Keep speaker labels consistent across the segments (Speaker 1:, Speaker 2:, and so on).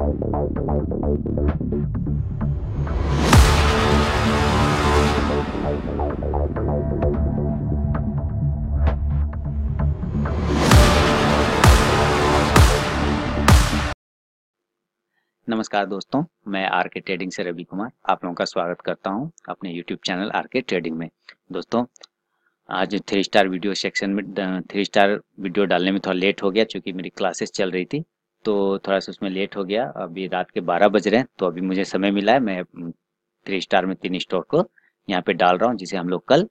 Speaker 1: नमस्कार दोस्तों, मैं आर के ट्रेडिंग से रवि कुमार आप लोगों का स्वागत करता हूँ अपने YouTube channel R K trading में। दोस्तों, आज थ्री स्टार वीडियो सेक्शन में थ्री स्टार वीडियो डालने में थोड़ा लेट हो गया क्योंकि मेरी क्लासेस चल रही थी। तो थोड़ा सा उसमें लेट हो गया। अभी रात के बारह बज रहे हैं तो अभी मुझे समय मिला है। मैं थ्री स्टार में तीन स्टॉक को यहाँ पे डाल रहा हूँ, जिसे हम लोग कल,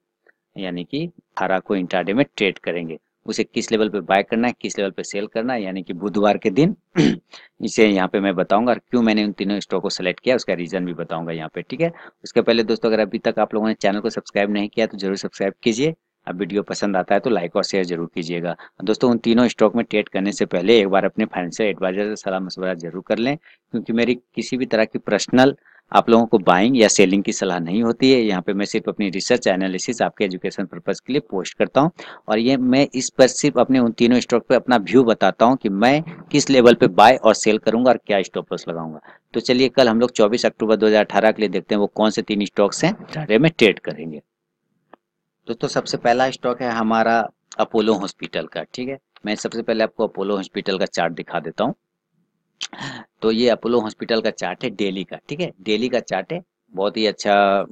Speaker 1: यानी कि अठारह को इंटरडे में ट्रेड करेंगे। उसे किस लेवल पे बाय करना है, किस लेवल पे सेल करना है, यानी कि बुधवार के दिन, इसे यहाँ पे मैं बताऊँगा। और क्यों मैंने उन तीनों स्टॉक को सेलेक्ट किया, उसका रीजन भी बताऊँगा यहाँ पे, ठीक है? उसके पहले दोस्तों, अगर अभी तक आप लोगों ने चैनल को सब्सक्राइब नहीं किया तो ज़रूर सब्सक्राइब कीजिए। अब वीडियो पसंद आता है तो लाइक और शेयर ज़रूर कीजिएगा। दोस्तों उन तीनों स्टॉक में ट्रेड करने से पहले एक बार अपने फाइनेंशियल एडवाइजर से सलाह मशवरा ज़रूर कर लें क्योंकि मेरी किसी भी तरह की पर्सनल आप लोगों को बाइंग या सेलिंग की सलाह नहीं होती है। यहाँ पे मैं सिर्फ़ अपनी रिसर्च एनालिसिस आपके एजुकेशन पर्पज के लिए पोस्ट करता हूँ और ये मैं इस पर सिर्फ़ अपने उन तीनों स्टॉक पे अपना व्यू बताता हूँ कि मैं किस लेवल पे बाय और सेल करूँगा और क्या स्टॉप लॉस लगाऊँगा। तो चलिए कल हम लोग 24 अक्टूबर 2018 के लिए देखते हैं वो कौन से तीन स्टॉक्स हैं में ट्रेड करेंगे। दोस्तों सबसे पहला स्टॉक है हमारा अपोलो हॉस्पिटल का, ठीक है? मैं सबसे पहले आपको अपोलो हॉस्पिटल का चार्ट दिखा देता हूँ। तो ये अपोलो हॉस्पिटल का चार्ट है डेली का, ठीक है? डेली का चार्ट है, बहुत ही अच्छा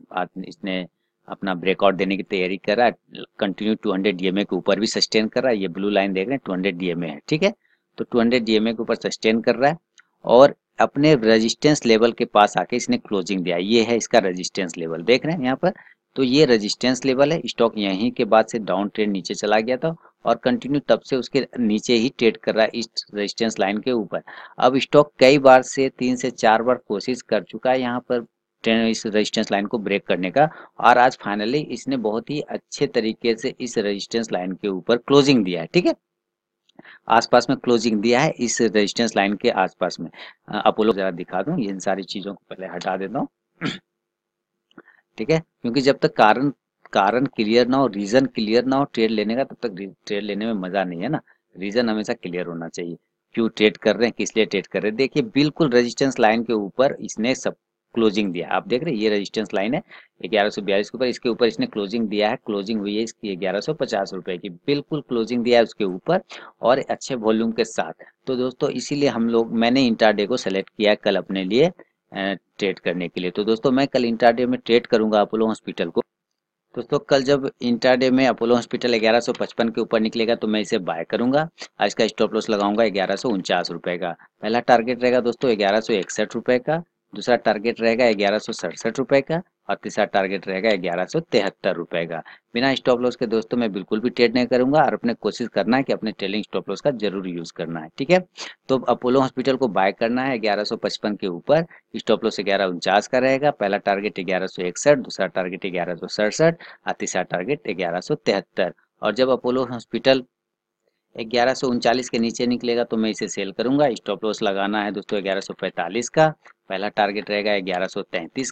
Speaker 1: इसने अपना ब्रेकआउट देने की तैयारी कर रहा है कंटिन्यू 200 डीएमए के ऊपर भी सस्टेन कर रहा है ये ब्लू लाइन देख रहे हैं 200 डीएमए है, ठीक है? तो 200 डीएमए के ऊपर सस्टेन कर रहा है और अपने रेजिस्टेंस लेवल के पास आके इसने क्लोजिंग दिया, ये है इसका रेजिस्टेंस लेवल, देख रहे हैं यहाँ पर? तो ये रेजिस्टेंस लेवल है। स्टॉक यहीं के बाद से डाउन ट्रेड नीचे चला गया था और कंटिन्यू तब से उसके नीचे ही ट्रेड कर रहा है इस रेजिस्टेंस लाइन के ऊपर। अब स्टॉक कई बार से तीन से चार बार कोशिश कर चुका है यहाँ पर इस रेजिस्टेंस लाइन को ब्रेक करने का और आज फाइनली इसने बहुत ही अच्छे तरीके से इस रेजिस्टेंस लाइन के ऊपर क्लोजिंग दिया है, ठीक है? आसपास में क्लोजिंग दिया है इस रेजिस्टेंस लाइन के आसपास में। अपोलो जरा दिखा दूँ, इन सारी चीज़ों को पहले हटा देता हूँ। ठीक है? क्योंकि जब तक कारण कारण क्लियर ना हो रीजन क्लियर ना हो ट्रेड लेने का, तब तक ट्रेड लेने में मज़ा नहीं है ना? रीजन हमेशा क्लियर होना चाहिए। क्यों ट्रेड कर रहे हैं, किस लिए ट्रेड कर रहे हैं? देखिए, बिल्कुल रेजिस्टेंस लाइन के ऊपर इसने सब क्लोजिंग दिया आप देख रहे हैं, ये रेजिस्टेंस लाइन है, ग्यारह सौ बयालीस के ऊपर। इसके ऊपर इसने क्लोजिंग दिया है क्लोजिंग हुई है इसकी ग्यारह सौ पचास रुपए की। बिल्कुल क्लोजिंग दिया है उसके ऊपर और अच्छे वॉल्यूम के साथ। तो दोस्तों, इसीलिए हम लोग, मैंने इंटरडे को सेलेक्ट किया कल अपने लिए। ट्रेड करने के लिए। तो दोस्तों, मैं कल इंटरडे में ट्रेड करूँगा अपोलो हॉस्पिटल को। दोस्तों, कल जब इंटरडे में अपोलो हॉस्पिटल ग्यारह सौ पचपन के ऊपर निकलेगा तो मैं इसे बाय करूँगा। आज का स्टॉप लॉस लगाऊँगा ग्यारह सौ का। पहला टारगेट रहेगा दोस्तों, ग्यारह सौ इकसठ रुपए का। दूसरा टारगेट रहेगा ग्यारह रुपए का और तीसरा टारगेट रहेगा ग्यारह सौ तिहत्तर रुपए का। बिना स्टॉप लॉस के दोस्तों, मैं बिल्कुल भी ट्रेड नहीं करूँगा और अपने कोशिश करना है कि अपने ट्रेलिंग स्टॉप लॉस का ज़रूर यूज़ करना है, ठीक है? तो अपोलो हॉस्पिटल को बाय करना है ग्यारह सौ पचपन के ऊपर। स्टॉप लॉस ग्यारह उनचास का रहेगा, पहला टारगेट ग्यारह सौ इकसठ, दूसरा टारगेट ग्यारह सौ सड़सठ और तीसरा टारगेट ग्यारह सौ तिहत्तर। और जब अपोलो हॉस्पिटल ग्यारह सौ उनचालीस के नीचे निकलेगा तो मैं इसे सेल करूँगा। स्टॉप लॉस लगाना है दोस्तों ग्यारह सौ पैंतालीस का। पहला टारगेट रहेगा ग्यारह सौ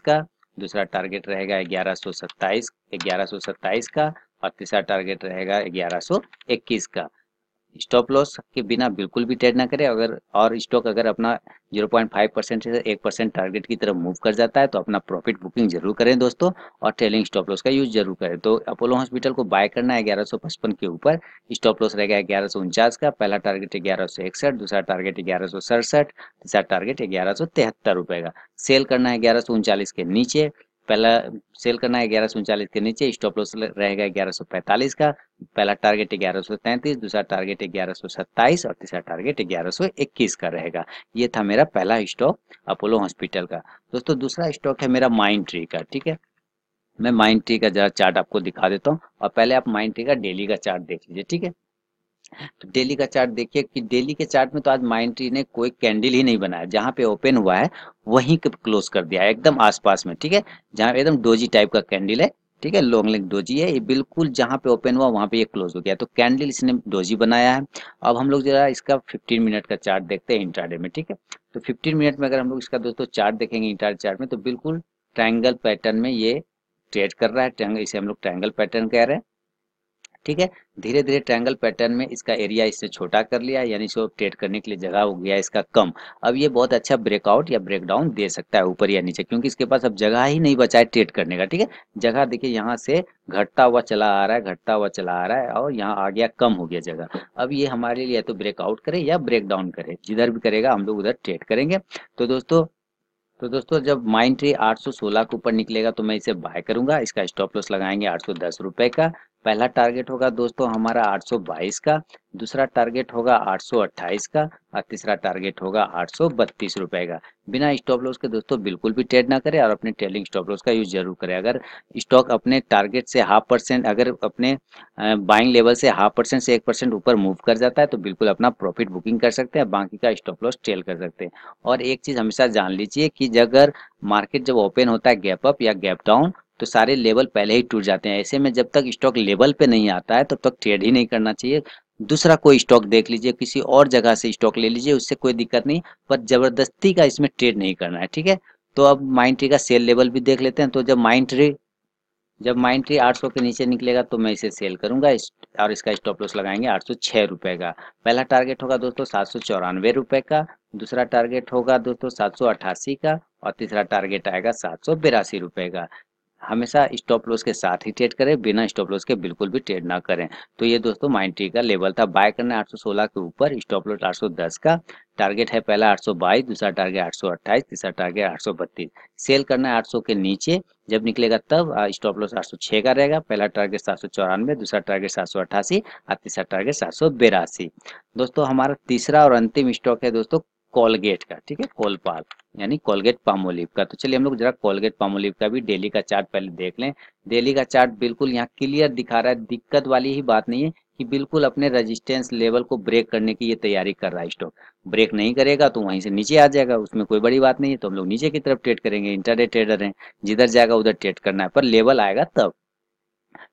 Speaker 1: का। दूसरा टारगेट रहेगा ग्यारह सौ सत्ताईस, ग्यारह सत्ताईस का। और तीसरा टारगेट रहेगा ग्यारह इक्कीस का। स्टॉप लॉस के बिना बिल्कुल भी ट्रेड ना करें। अगर, और स्टॉक अगर अपना 0.5 परसेंट से एक परसेंट टारगेट की तरफ़ मूव कर जाता है तो अपना प्रॉफिट बुकिंग ज़रूर करें दोस्तों, और ट्रेलिंग स्टॉप लॉस का यूज़ ज़रूर करें। तो अपोलो हॉस्पिटल को बाय करना है ग्यारह के ऊपर। स्टॉप लॉस रहेगा ग्यारह का। पहला टारगेट ग्यारह दूसरा टारगेट ग्यारह तीसरा टारगेट ग्यारह रुपए का। सेल करना है ग्यारह के नीचे। पहला सेल करना है ग्यारह सौ उनचालीस के नीचे, स्टॉप लॉस रहेगा ग्यारह सौ पैंतालीस का, पहला टारगेट ग्यारह सौ तैंतीस, दूसरा टारगेट ग्यारह सौ सत्ताईस और तीसरा टारगेट ग्यारह सौ इक्कीस का रहेगा। ये था मेरा पहला स्टॉक अपोलो हॉस्पिटल का। दोस्तों, दूसरा स्टॉक है मेरा माइंड ट्री का, ठीक है? मैं माइंड ट्री का जरा चार्ट आपको दिखा देता हूँ और पहले आप माइंड ट्री का डेली का चार्ट देख लीजिए, ठीक है? तो डेली का चार्ट देखिए कि डेली के चार्ट में तो आज माइंड ट्री ने कोई कैंडल ही नहीं बनाया। जहाँ पे ओपन हुआ है, वहीं क्लोज कर दिया है, एकदम आसपास में, ठीक है? जहाँ एकदम डोजी टाइप का कैंडल है, ठीक है? लॉन्ग लिंक डोजी है, ये बिल्कुल जहाँ पे ओपन हुआ, वहाँ पे ये क्लोज हो गया तो कैंडल इसने डोजी बनाया है। अब हम लोग जरा इसका 15 मिनट का चार्ट देखते हैं इंटरडे में, ठीक है? तो 15 मिनट में अगर हम लोग इसका दोस्तों चार्ट देखेंगे इंटरडे चार्ट में तो बिल्कुल ट्रायंगल पैटर्न में ये ट्रेड कर रहा है। इसे हम लोग ट्रायंगल पैटर्न कह रहे हैं। ठीक है? धीरे धीरे ट्रायंगल पैटर्न में इसका एरिया इससे छोटा कर लिया, यानी इसको ट्रेड करने के लिए जगह हो गया इसका कम। अब ये बहुत अच्छा ब्रेकआउट या ब्रेकडाउन दे सकता है ऊपर या नीचे, क्योंकि इसके पास अब जगह ही नहीं बचा है ट्रेड करने का, ठीक है? जगह देखिए यहाँ से घटता हुआ चला आ रहा है, घटता हुआ चला आ रहा है और यहाँ आ गया, कम हो गया जगह। अब ये हमारे लिए तो ब्रेकआउट करे या ब्रेक डाउन करे, जिधर भी करेगा हम लोग उधर ट्रेड करेंगे। तो दोस्तों तो दोस्तों जब माइंड ट्री 816 के ऊपर निकलेगा तो मैं इसे बाय करूँगा, इसका स्टॉप लॉस लगाएँगे आठ सौ का। पहला टारगेट होगा दोस्तों हमारा 822 का, दूसरा टारगेट होगा 828 का और तीसरा टारगेट होगा आठ रुपए का। बिना स्टॉप लॉस के दोस्तों बिल्कुल भी ट्रेड ना करें और अपने ट्रेलिंग स्टॉप लॉस का यूज़ ज़रूर करें। अगर स्टॉक अपने टारगेट से हाफ़ परसेंट अगर अपने बाइंग लेवल से हाफ़ परसेंट से एक परसेंट ऊपर मूव कर जाता है तो बिल्कुल अपना प्रॉफिट बुकिंग कर सकते हैं, बाकी का स्टॉप लॉस ट्रेल कर सकते हैं। और एक चीज़ हमेशा जान लीजिए कि अगर मार्केट जब ओपन होता है गैप अप या गैप डाउन तो सारे लेवल पहले ही टूट जाते हैं। ऐसे में जब तक स्टॉक लेवल पे नहीं आता है तब तक ट्रेड ही नहीं करना चाहिए। दूसरा कोई स्टॉक देख लीजिए किसी और जगह से स्टॉक ले लीजिए उससे कोई दिक्कत नहीं पर ज़बरदस्ती का इसमें ट्रेड नहीं करना है ठीक है? तो अब माइंड ट्री का सेल लेवल भी देख लेते हैं तो जब माइंड ट्री जब माइंड ट्री 800 के नीचे निकलेगा तो मैं इसे सेल करूँगा इस, और इसका स्टॉप लॉस लगाएँगे आठ सौ रुपए का। पहला टारगेट होगा दोस्तों सात सौ चौरानवे रुपए का दूसरा टारगेट होगा दोस्तों सात सौ अट्ठासी का और तीसरा टारगेट आएगा सात सौ बिरासी रुपए का। हमेशा स्टॉप लॉस के साथ ही ट्रेड करें, बिना स्टॉप लॉस के बिल्कुल भी ट्रेड ना करें। तो ये दोस्तों माइंड ट्री का लेवल था। बाय करना 816 के ऊपर स्टॉप लॉस 810 का। टारगेट है पहला 822 दूसरा टारगेट 828 तीसरा टारगेट 832 सेल करना है 800 के नीचे। जब निकलेगा तब स्टॉप लॉस 806 का रहेगा। पहला टारगेट सात सौ चौरानवे, दूसरा टारगेट सात और तीसरा टारगेट सात दोस्तों, हमारा तीसरा और अंतिम स्टॉक है दोस्तों कोलगेट का, ठीक है कोलपाल यानी कोलगेट पामोलिव का। तो चलिए हम लोग जरा कोलगेट पामोलिव का भी डेली का चार्ट पहले देख लें। डेली का चार्ट बिल्कुल यहाँ क्लियर दिखा रहा है। दिक्कत वाली ही बात नहीं है कि बिल्कुल अपने रेजिस्टेंस लेवल को ब्रेक करने की ये तैयारी कर रहा है स्टॉक ब्रेक नहीं करेगा तो वहीं से नीचे आ जाएगा, उसमें कोई बड़ी बात नहीं है। तो हम लोग नीचे की तरफ़ ट्रेड करेंगे इंटरडे ट्रेडर हैं, जिधर जाएगा उधर ट्रेड करना है, पर लेवल आएगा तब।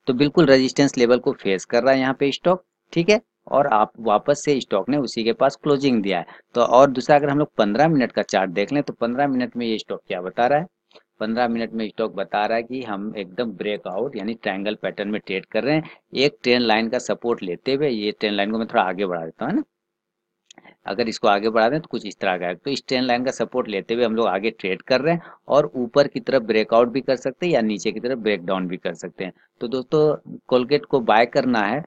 Speaker 1: तो बिल्कुल रेजिस्टेंस लेवल को फेस कर रहा है यहाँ पे स्टॉक ठीक है? और आप वापस से स्टॉक ने उसी के पास क्लोजिंग दिया है। तो और दूसरा, अगर हम लोग पंद्रह मिनट का चार्ट देख लें तो पंद्रह मिनट में ये स्टॉक क्या बता रहा है? पंद्रह मिनट में स्टॉक बता रहा है कि हम एकदम ब्रेकआउट यानी ट्रायंगल पैटर्न में ट्रेड कर रहे हैं। एक ट्रेन लाइन का सपोर्ट लेते हुए ये ट्रेन लाइन को मैं थोड़ा आगे बढ़ा देता हूँ, है ना? अगर इसको आगे बढ़ा दें तो कुछ इस तरह का तो इस ट्रेन लाइन का सपोर्ट लेते हुए हम लोग आगे ट्रेड कर रहे हैं और ऊपर की तरफ़ ब्रेकआउट भी कर सकते हैं या नीचे की तरफ़ ब्रेक डाउन भी कर सकते हैं। तो दोस्तों, कोलगेट को बाय करना है।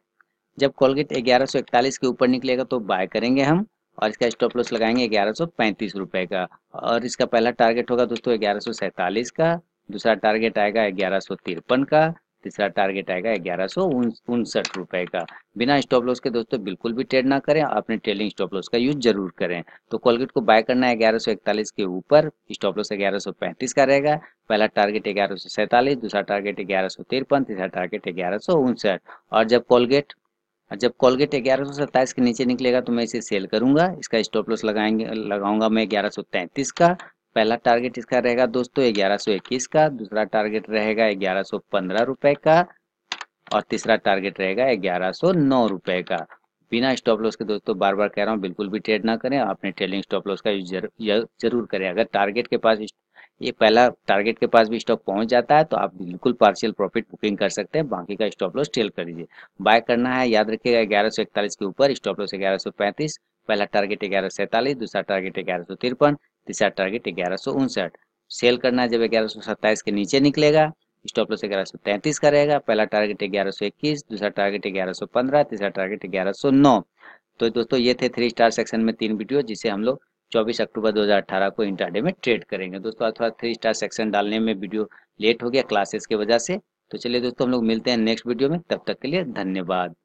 Speaker 1: जब कोलगेट ग्यारह के ऊपर निकलेगा तो बाय करेंगे हम और इसका स्टॉप लॉस लगाएँगे ग्यारह रुपए का और इसका पहला टारगेट होगा दोस्तों ग्यारह का दूसरा टारगेट आएगा ग्यारह का तीसरा टारगेट आएगा ग्यारह सौ उनसठ रुपए का बिना स्टॉप लॉस के दोस्तों बिल्कुल भी ट्रेड ना करें अपने ट्रेलिंग स्टॉप लॉस का यूज़ ज़रूर करें तो कोलगेट को बाय करना है ग्यारह सौ इकतालीस के ऊपर स्टॉप लॉस ग्यारह सौ पैंतीस का रहेगा पहला टारगेट ग्यारह सौ सैतालीस दूसरा टारगेट ग्यारह सौ तिरपन तीसरा टारगेट ग्यारह सौ उनसठ और जब कोलगेट जब कॉलगेट ग्यारह सत्ताईस के नीचे निकलेगा तो मैं इसे सेल करूँगा। इसका स्टॉप लॉस लगाएँगे, लगाऊँगा मैं ग्यारह का। पहला टारगेट इसका रहेगा दोस्तों ग्यारह सौ इक्कीस का। दूसरा टारगेट रहेगा ग्यारह सौ पंद्रह रुपए का। और तीसरा टारगेट रहेगा ग्यारह सौ नौ रुपए का। बिना स्टॉप लॉस के दोस्तों, बार बार कह रहा हूँ, बिल्कुल भी ट्रेड ना करें। अपने ट्रेलिंग स्टॉप लॉस का यूज़ ज़रूर करें। अगर टारगेट के पास ये पहला टारगेट के पास भी स्टॉक पहुँच जाता है तो आप बिल्कुल पार्शियल प्रॉफिट बुकिंग कर सकते हैं बाकी का स्टॉप लॉस टेल कर दीजिए बाय करना है याद रखिएगा ग्यारह सौ इकतालीस के ऊपर स्टॉप लॉस ग्यारह सौ पैंतीस पहला टारगेट ग्यारह सौ दूसरा टारगेट ग्यारह सौ तिरपन तीसरा टारगेट ग्यारह सौ उनसठ सेल करना है जब ग्यारह सौ सत्ताईस के नीचे निकलेगा स्टॉप लॉस ग्यारह सौ तैंतीस का रहेगा पहला टारगेट ग्यारह सौ इक्कीस दूसरा टारगेट ग्यारह सौ पंद्रह तीसरा टारगेट ग्यारह सौ नौ तो दोस्तों ये थे थ्री स्टार सेक्शन में तीन वीडियो जिसे हम लोग 24 अक्टूबर 2018 को इंटरडे में ट्रेड करेंगे। दोस्तों थोड़ा थ्री स्टार सेक्शन डालने में वीडियो लेट हो गया क्लासेस की वजह से। तो चलिए दोस्तों, हम लोग मिलते हैं नेक्स्ट वीडियो में। तब तक के लिए धन्यवाद।